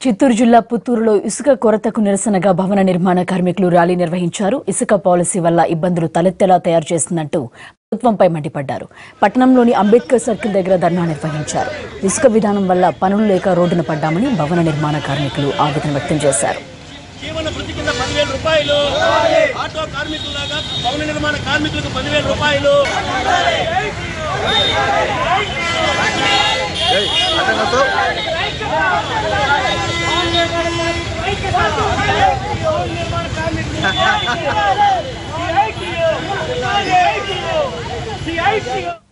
చిత్తూరు జిల్లా పుత్తూరులో ఇసుక కొరతకు నిరసనగా భవన నిర్మాణ కార్మికులు ర్యాలీ నిర్వహించారు. ఇసుక పాలసీ వల్ల ఇబ్బందులు తలెత్తేలా తయారు చేసిందంటూ ప్రభుత్వంపై మండిపడ్డారు. పట్టణంలోని అంబేద్కర్ సర్కిల్ దగ్గర ధర్నా నిర్వహించారు. ఇసుక విధానం వల్ల పనులు లేక రోడ్డున పడ్డామని భవన నిర్మాణ కార్మికులు ఆవేదన వ్యక్తం చేశారు. జీవన కింద పదివేల రూపాయలు. ఆటో కార్మికులాగా భవన నిర్మాణ కార్మికులకు పదివేల రూపాయలు. Thank you.